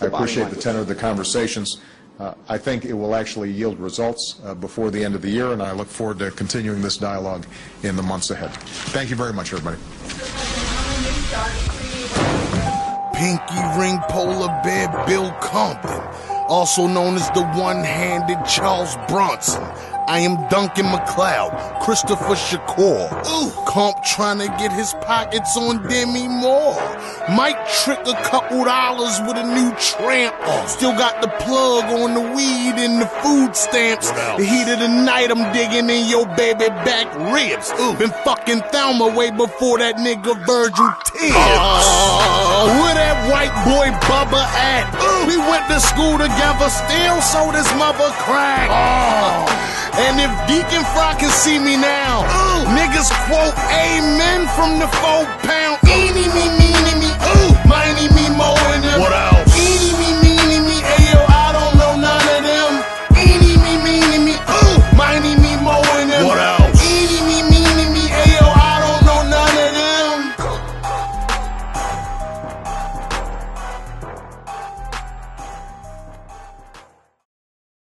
I bottom appreciate the with tenor of the conversations. Uh, I think it will actually yield results uh, before the end of the year, and I look forward to continuing this dialogue in the months ahead. Thank you very much, everybody. Pinky ring polar bear Bill Compton, also known as the one-handed Charles Bronson. I am Duncan MacLeod, Christopher Shakur. Ooh, Comp trying to get his pockets on Demi Moore. Might trick a couple dollars with a new tramp. Oh. Still got the plug on the weed and the food stamps. The heat of the night, I'm digging in your baby back ribs. Ooh, Been fucking Thelma way before that nigga Virgil Tibbs. Oh, oh where that white boy Bubba at? We went to school together, still sold his mother crack. Oh. And if Deacon Fry can see me now, niggas quote amen from the four pound.